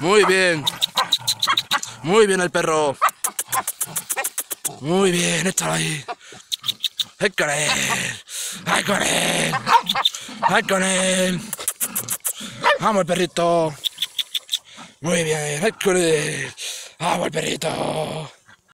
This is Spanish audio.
Muy bien. Muy bien el perro. Muy bien, échalo ahí. ¡Ay con él! ¡Ay con él! ¡Ay con él! ¡Vamos el perrito! Muy bien, ¡ay con él! ¡Vamos el perrito!